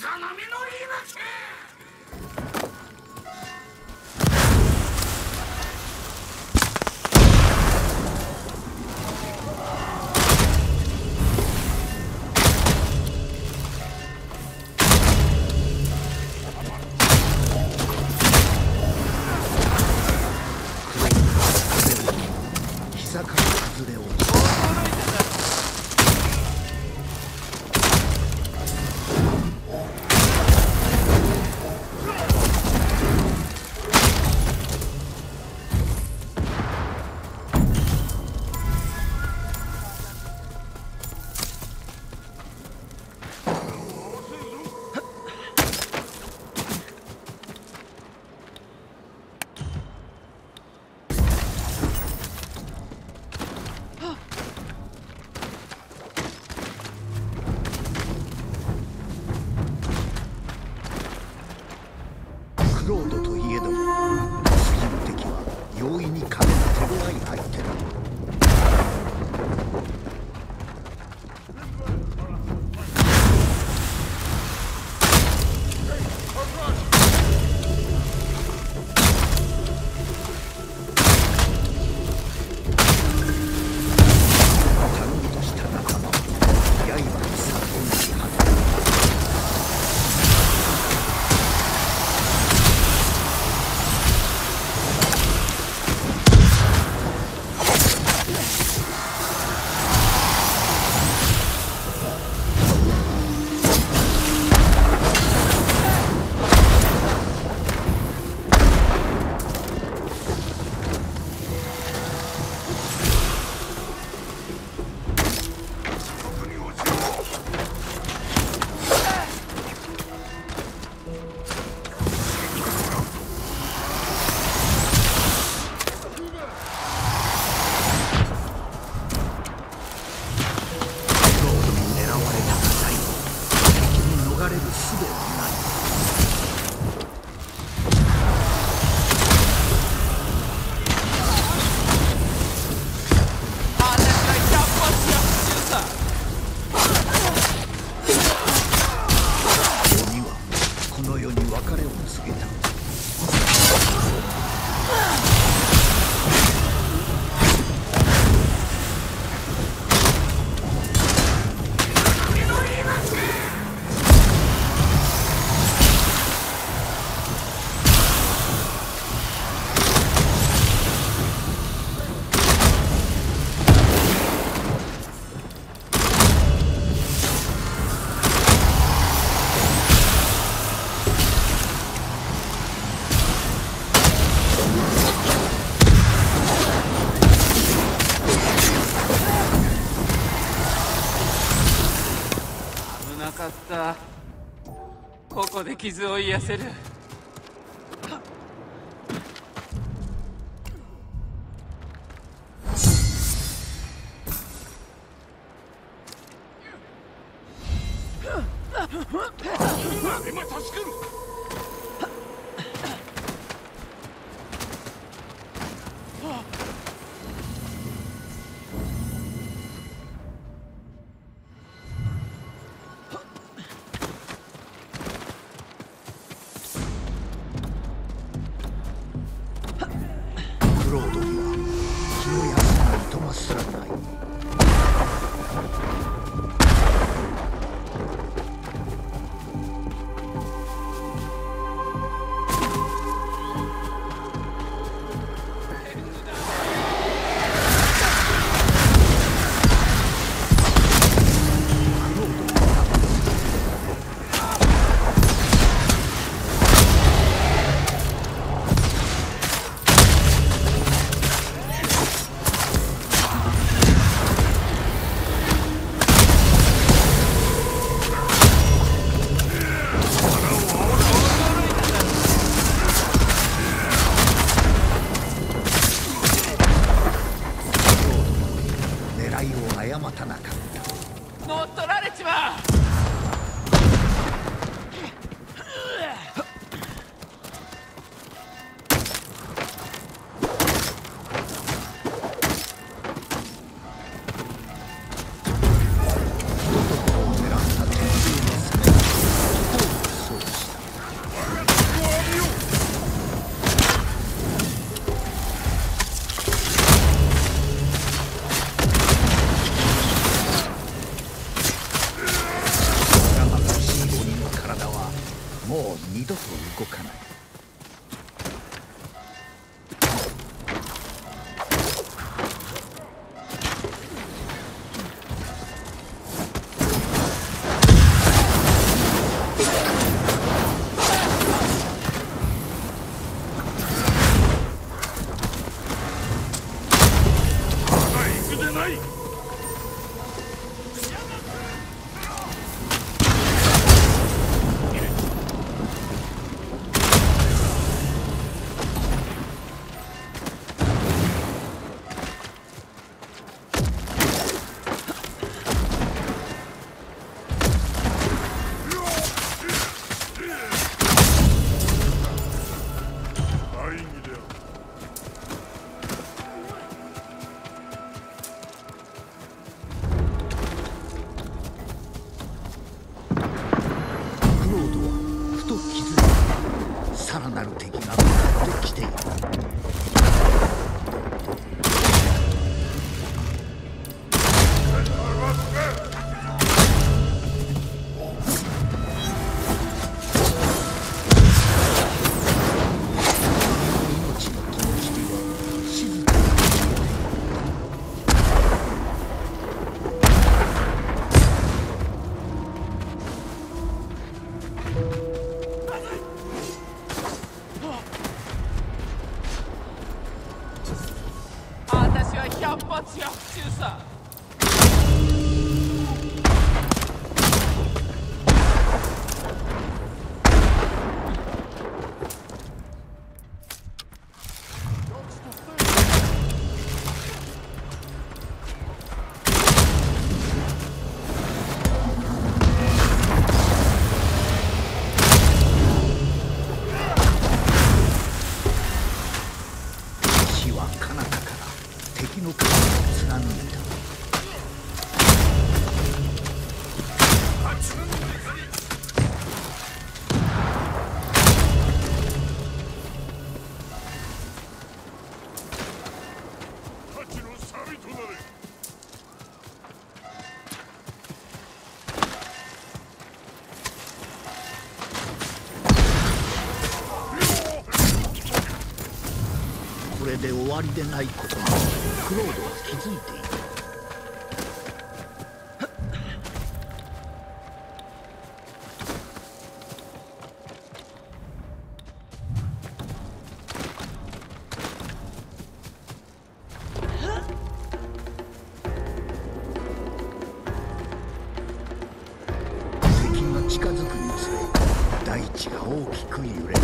草の実の命傷を癒せる。今助を誤ったなかった。乗っ取られちまう。Racja! りでないことにクロードは気づいていた近づくにつれ大地が大きく揺れた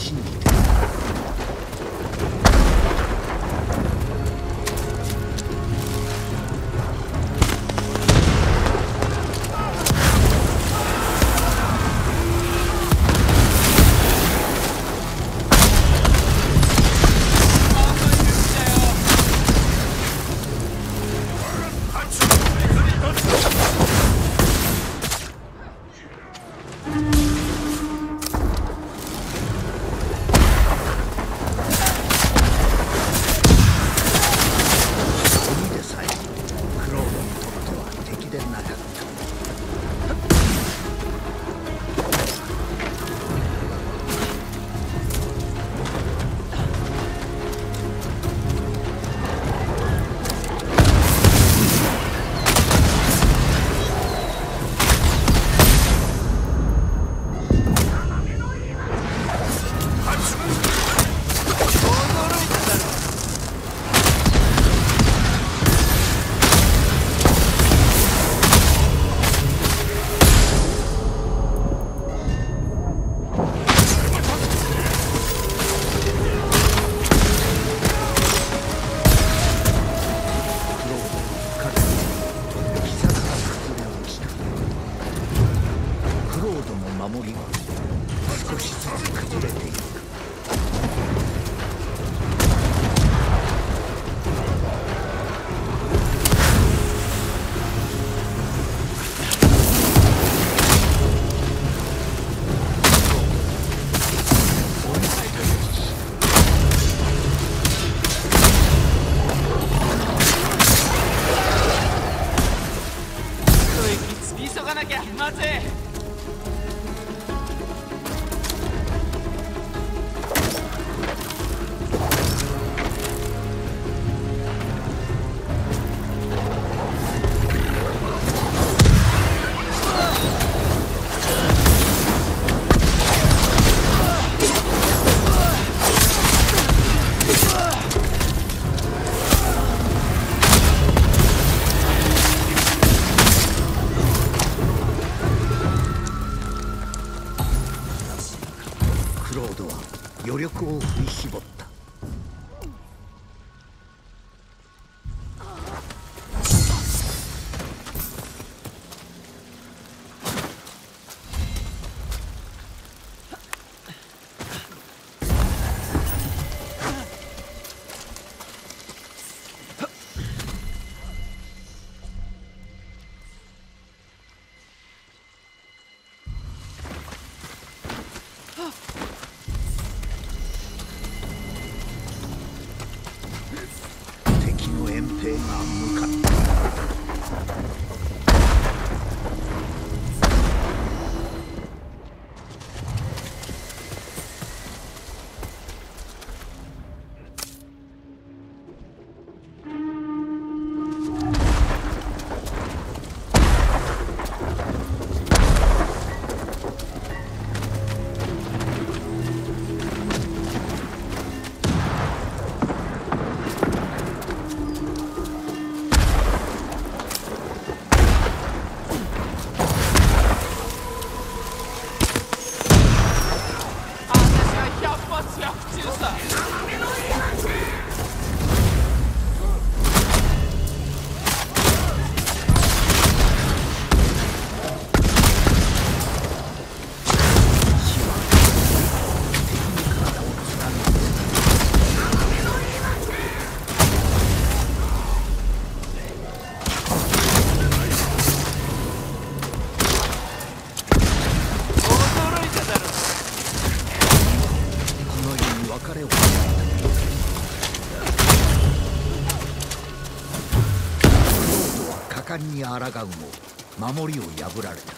信抗うも守りを破られた。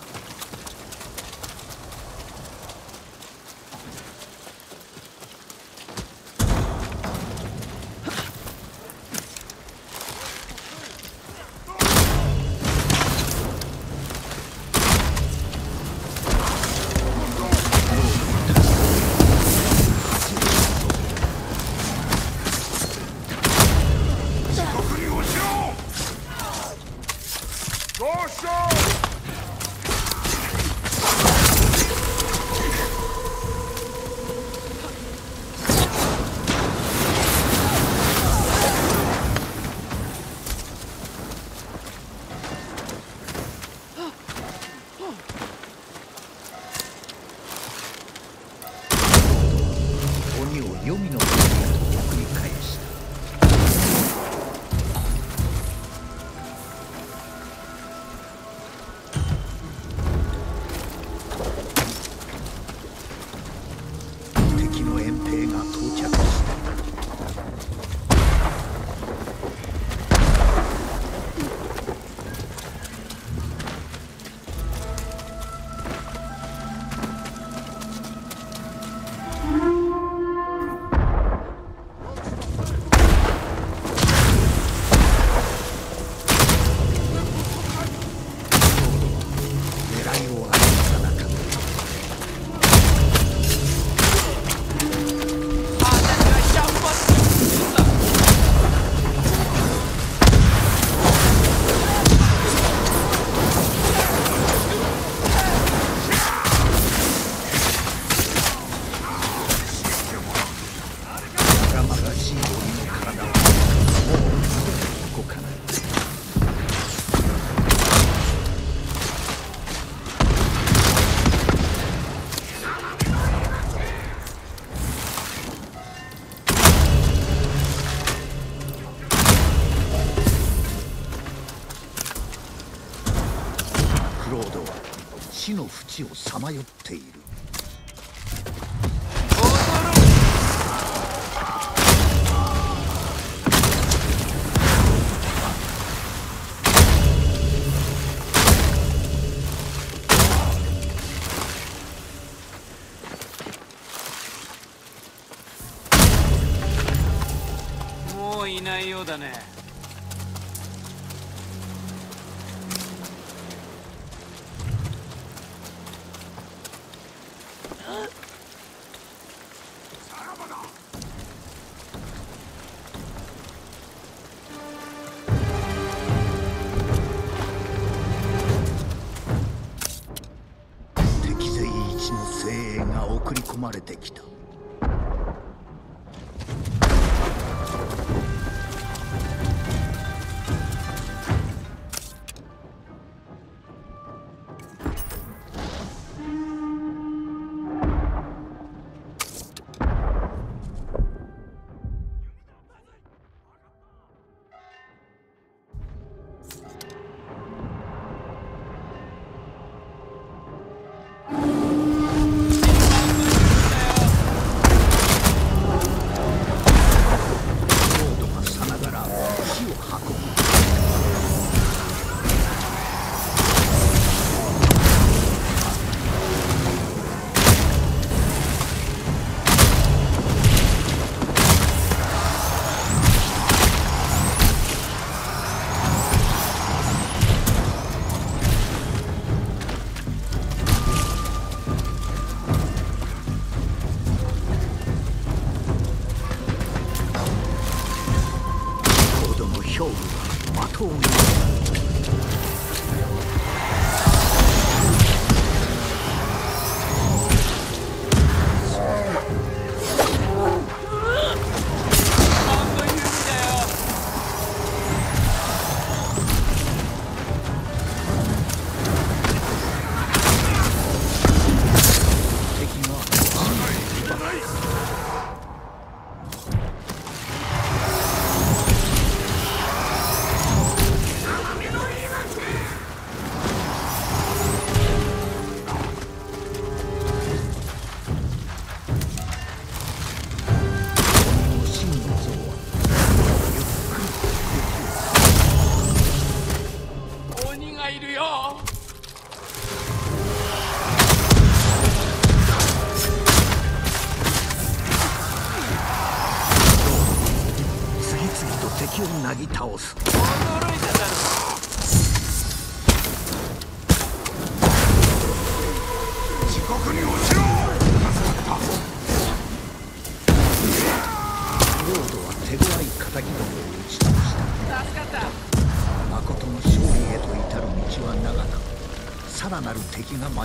そうだね。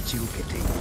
待ち受けている